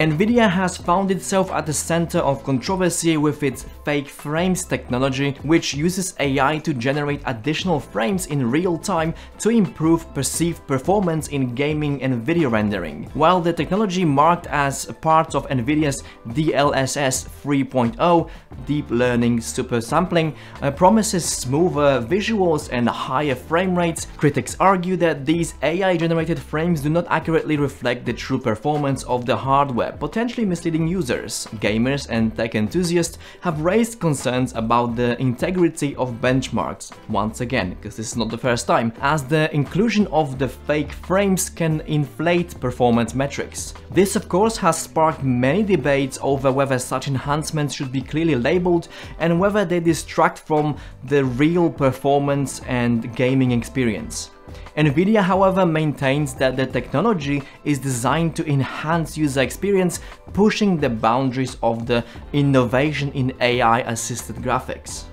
Nvidia has found itself at the center of controversy with its fake frames technology, which uses AI to generate additional frames in real time to improve perceived performance in gaming and video rendering. While the technology marked as part of Nvidia's DLSS 3.0 deep learning super sampling uh, promises smoother visuals and higher frame rates, critics argue that these AI-generated frames do not accurately reflect the true performance of the hardware potentially misleading users. Gamers and tech enthusiasts have raised concerns about the integrity of benchmarks, once again, because this is not the first time, as the inclusion of the fake frames can inflate performance metrics. This of course has sparked many debates over whether such enhancements should be clearly labeled and whether they distract from the real performance and gaming experience. Nvidia however maintains that the technology is designed to enhance user experience, pushing the boundaries of the innovation in AI-assisted graphics.